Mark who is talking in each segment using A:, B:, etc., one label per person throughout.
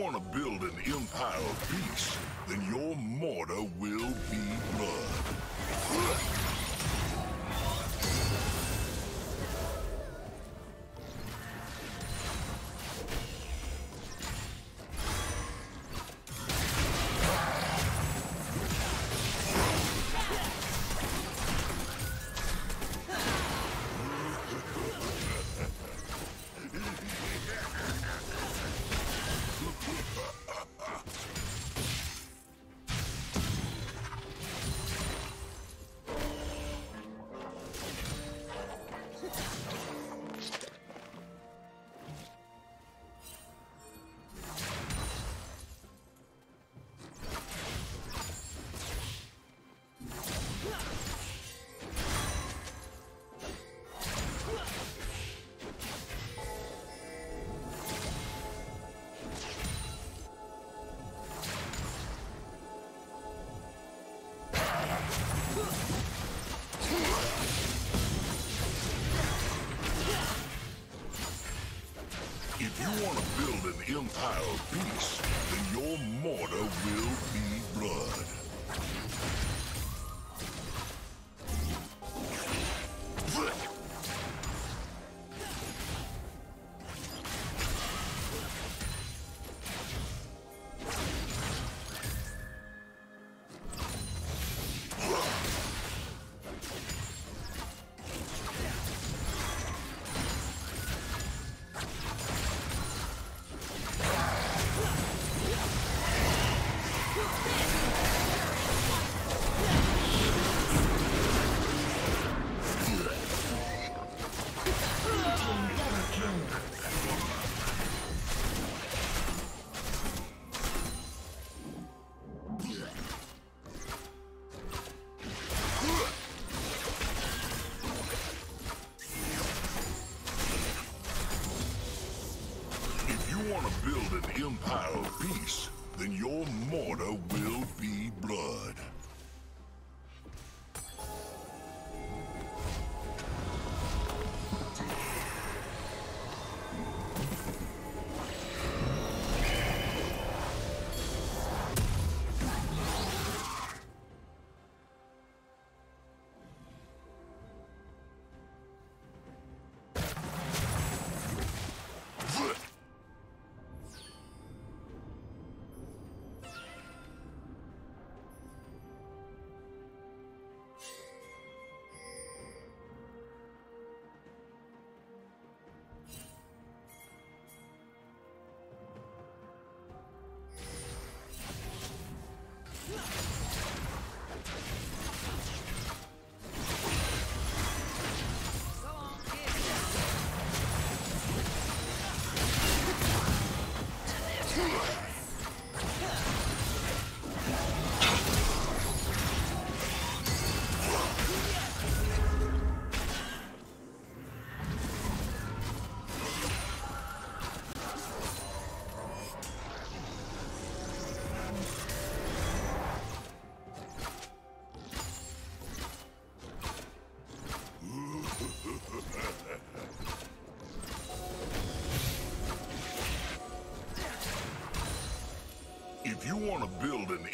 A: want to build an empire of peace, then your mortar will be blood. Peace, then your mortar will be blood. Of peace, then your mortar will be blood.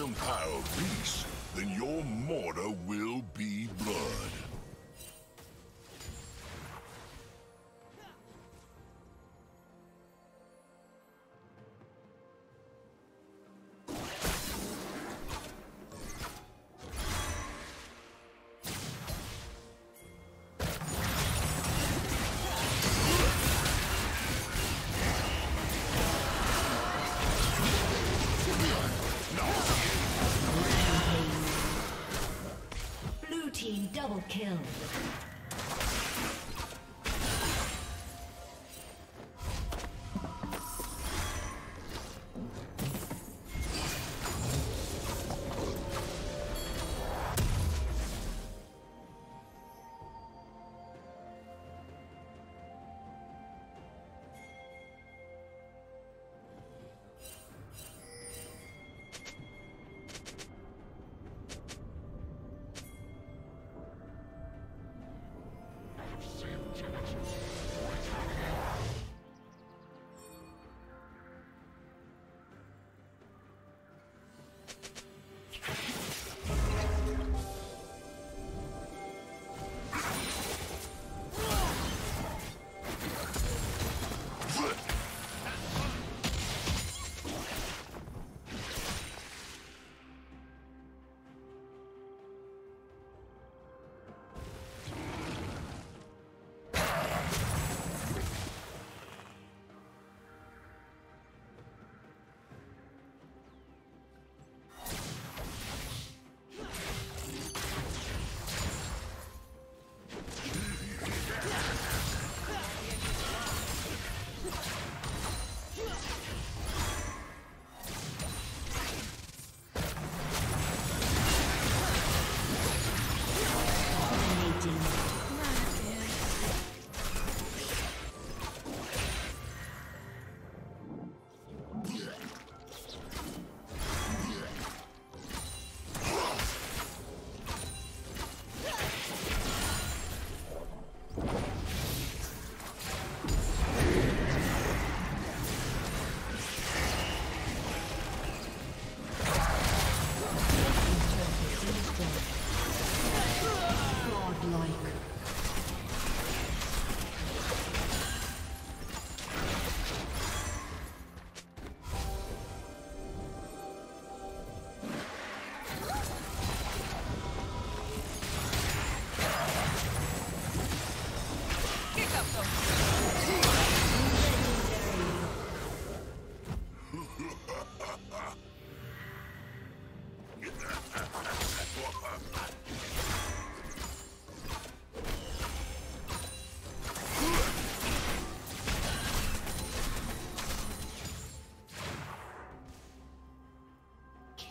A: Empire peace, then your mortar will
B: double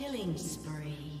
B: Killing spree.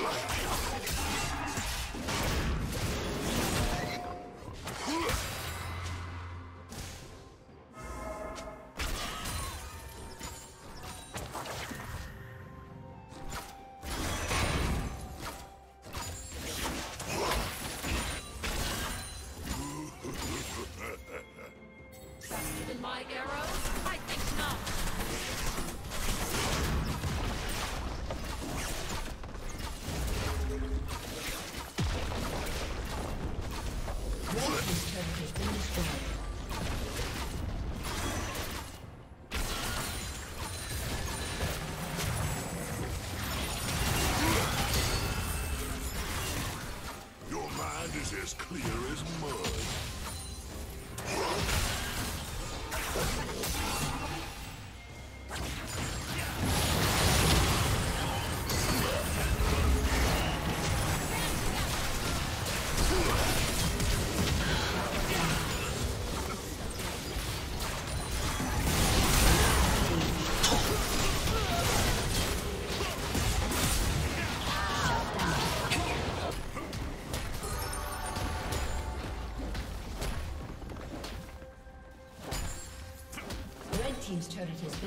C: In
A: Mind is as clear as mud.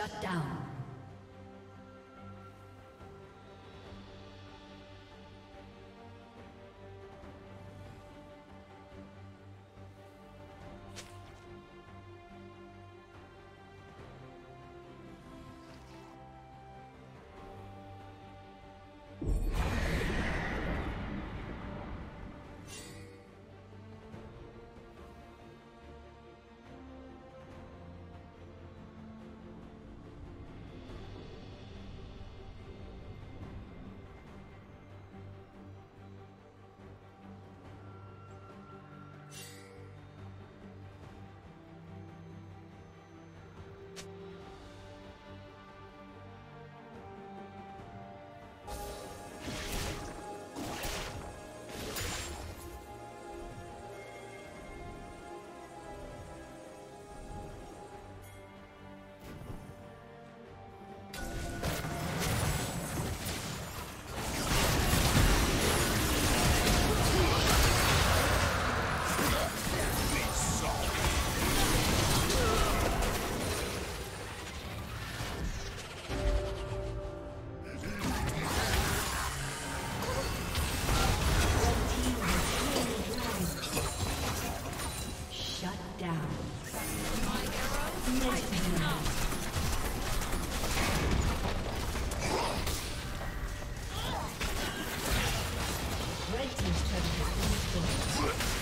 B: Shut down. has been
D: destroyed.